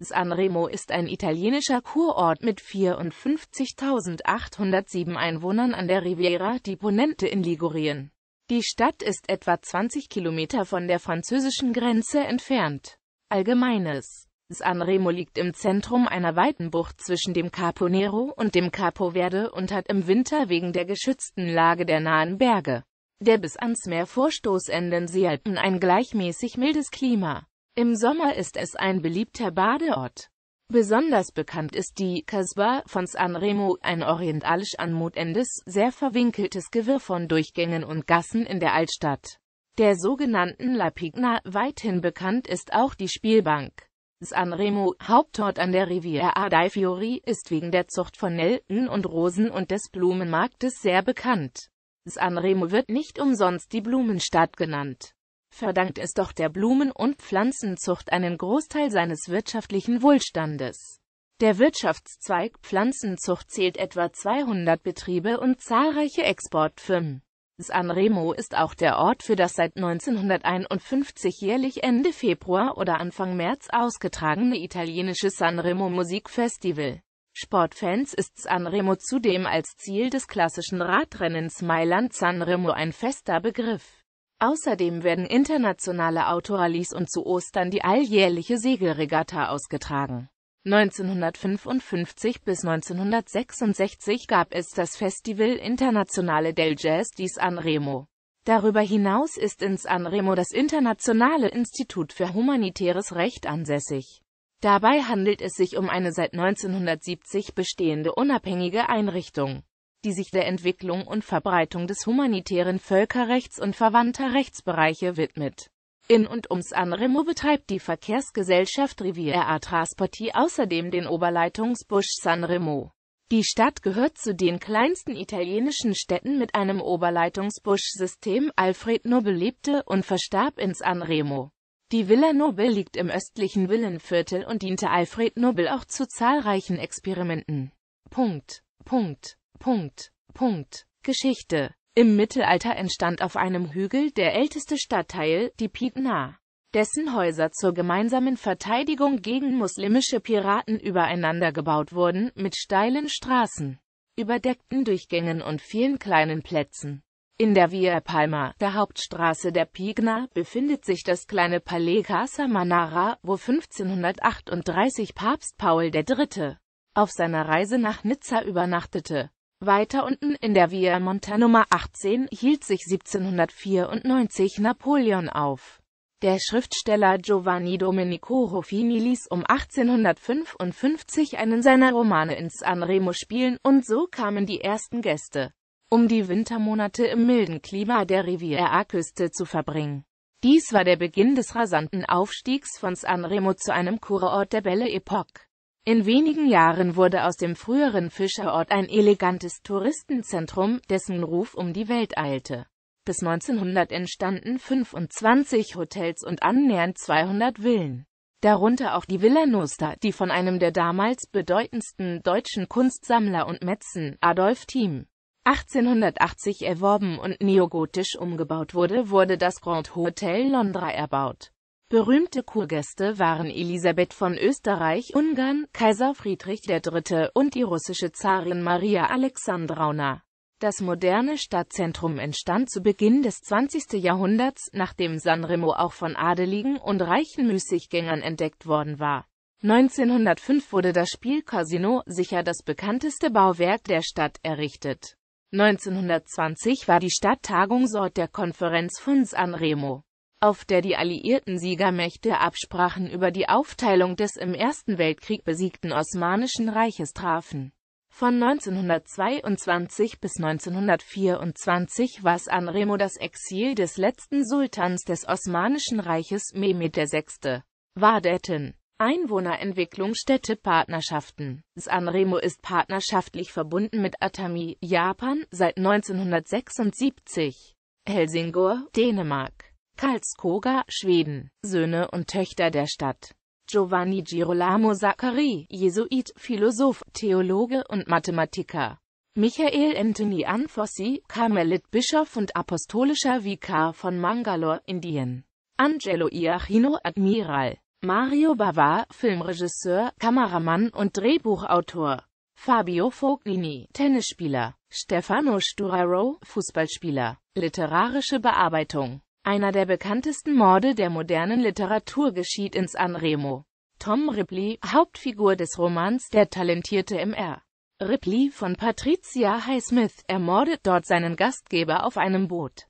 Sanremo ist ein italienischer Kurort mit 54.807 Einwohnern an der Riviera di Ponente in Ligurien. Die Stadt ist etwa 20 Kilometer von der französischen Grenze entfernt. Allgemeines Sanremo liegt im Zentrum einer weiten Bucht zwischen dem Capo Nero und dem Capo Verde und hat im Winter wegen der geschützten Lage der nahen Berge, der bis ans Meer vorstoßenden Seealpen ein gleichmäßig mildes Klima. Im Sommer ist es ein beliebter Badeort. Besonders bekannt ist die Casbah von Sanremo, ein orientalisch anmutendes, sehr verwinkeltes Gewirr von Durchgängen und Gassen in der Altstadt. Der sogenannten La Pigna, weithin bekannt ist auch die Spielbank. Sanremo, Hauptort an der Riviera dei Fiori, ist wegen der Zucht von Nelken und Rosen und des Blumenmarktes sehr bekannt. Sanremo wird nicht umsonst die Blumenstadt genannt verdankt es doch der Blumen- und Pflanzenzucht einen Großteil seines wirtschaftlichen Wohlstandes. Der Wirtschaftszweig Pflanzenzucht zählt etwa 200 Betriebe und zahlreiche Exportfirmen. Sanremo ist auch der Ort für das seit 1951 jährlich Ende Februar oder Anfang März ausgetragene italienische Sanremo Musikfestival. Sportfans ist Sanremo zudem als Ziel des klassischen Radrennens Mailand-Sanremo ein fester Begriff. Außerdem werden internationale Autorallyes und zu Ostern die alljährliche Segelregatta ausgetragen. 1955 bis 1966 gab es das Festival Internazionale del Jazz di Sanremo. Darüber hinaus ist in Sanremo das Internationale Institut für Humanitäres Recht ansässig. Dabei handelt es sich um eine seit 1970 bestehende unabhängige Einrichtung die sich der Entwicklung und Verbreitung des humanitären Völkerrechts und verwandter Rechtsbereiche widmet. In und ums Sanremo betreibt die Verkehrsgesellschaft Riviera Trasporti außerdem den Oberleitungsbus Sanremo. Die Stadt gehört zu den kleinsten italienischen Städten mit einem Oberleitungsbus-System. Alfred Nobel lebte und verstarb in Sanremo. Die Villa Nobel liegt im östlichen Villenviertel und diente Alfred Nobel auch zu zahlreichen Experimenten. Punkt. Punkt. Punkt, Punkt. Geschichte Im Mittelalter entstand auf einem Hügel der älteste Stadtteil, die Pitna, dessen Häuser zur gemeinsamen Verteidigung gegen muslimische Piraten übereinander gebaut wurden, mit steilen Straßen, überdeckten Durchgängen und vielen kleinen Plätzen. In der Via Palma, der Hauptstraße der Pigna, befindet sich das kleine Palais Casa Manara, wo 1538 Papst Paul III. auf seiner Reise nach Nizza übernachtete. Weiter unten in der Via Monta Nummer 18 hielt sich 1794 Napoleon auf. Der Schriftsteller Giovanni Domenico Ruffini ließ um 1855 einen seiner Romane ins Sanremo spielen, und so kamen die ersten Gäste, um die Wintermonate im milden Klima der Riviera-Küste zu verbringen. Dies war der Beginn des rasanten Aufstiegs von Sanremo zu einem Kurort der Belle Epoque. In wenigen Jahren wurde aus dem früheren Fischerort ein elegantes Touristenzentrum, dessen Ruf um die Welt eilte. Bis 1900 entstanden 25 Hotels und annähernd 200 Villen. Darunter auch die Villa Noster, die von einem der damals bedeutendsten deutschen Kunstsammler und Metzen, Adolf Thiem, 1880 erworben und neogotisch umgebaut wurde, wurde das Grand Hotel Londra erbaut. Berühmte Kurgäste waren Elisabeth von Österreich-Ungarn, Kaiser Friedrich III. und die russische Zarin Maria Alexandrawna. Das moderne Stadtzentrum entstand zu Beginn des 20. Jahrhunderts, nachdem Sanremo auch von Adeligen und reichen Müßiggängern entdeckt worden war. 1905 wurde das Spielcasino, sicher das bekannteste Bauwerk der Stadt, errichtet. 1920 war die Stadt Tagungsort der Konferenz von Sanremo auf der die alliierten Siegermächte Absprachen über die Aufteilung des im Ersten Weltkrieg besiegten Osmanischen Reiches trafen. Von 1922 bis 1924 war Sanremo das Exil des letzten Sultans des Osmanischen Reiches Mehmed VI. Vahdettin Einwohnerentwicklung Städtepartnerschaften Sanremo ist partnerschaftlich verbunden mit Atami, Japan, seit 1976. Helsingor, Dänemark Karlskoga, Schweden, Söhne und Töchter der Stadt. Giovanni Girolamo Zaccari, Jesuit, Philosoph, Theologe und Mathematiker. Michael Anthony Anfossi, Karmelit Bischof und apostolischer Vikar von Mangalore, Indien. Angelo Iachino Admiral Mario Bava, Filmregisseur, Kameramann und Drehbuchautor. Fabio Fognini, Tennisspieler. Stefano Sturaro, Fußballspieler. Literarische Bearbeitung. Einer der bekanntesten Morde der modernen Literatur geschieht in San Remo. Tom Ripley, Hauptfigur des Romans Der talentierte Mr. Ripley von Patricia Highsmith, ermordet dort seinen Gastgeber auf einem Boot.